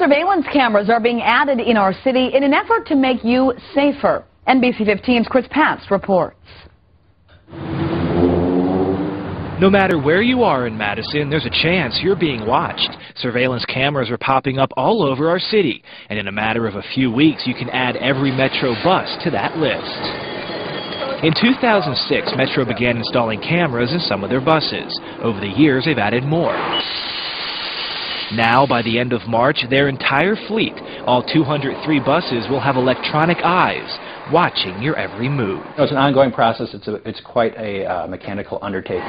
Surveillance cameras are being added in our city in an effort to make you safer. NBC 15's Chris Pabst reports. No matter where you are in Madison, there's a chance you're being watched. Surveillance cameras are popping up all over our city, and in a matter of a few weeks, you can add every Metro bus to that list. In 2006, Metro began installing cameras in some of their buses. Over the years, they've added more. Now, by the end of March, their entire fleet, all 203 buses, will have electronic eyes watching your every move. It's an ongoing process. It's, a, it's quite a uh, mechanical undertaking.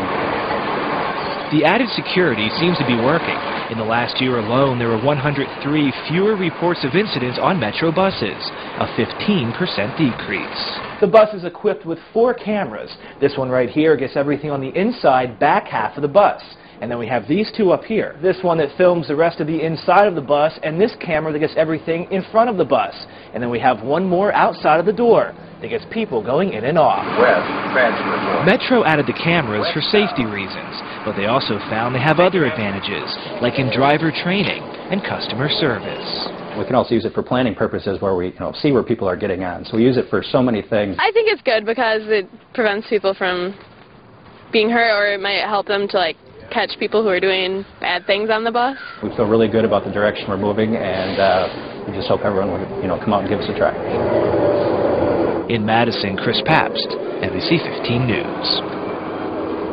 The added security seems to be working. In the last year alone, there were 103 fewer reports of incidents on Metro buses, a 15% decrease. The bus is equipped with four cameras. This one right here gets everything on the inside back half of the bus. And then we have these two up here. This one that films the rest of the inside of the bus, and this camera that gets everything in front of the bus. And then we have one more outside of the door that gets people going in and off. Metro added the cameras for safety reasons, but they also found they have other advantages, like in driver training and customer service. We can also use it for planning purposes where we you know, see where people are getting on. So we use it for so many things. I think it's good because it prevents people from being hurt or it might help them to like catch people who are doing bad things on the bus. We feel really good about the direction we're moving, and uh, we just hope everyone will, you know, come out and give us a try. In Madison, Chris Pabst, NBC 15 News.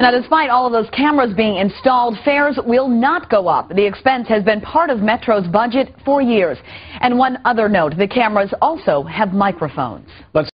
Now, despite all of those cameras being installed, fares will not go up. The expense has been part of Metro's budget for years. And one other note, the cameras also have microphones. Let's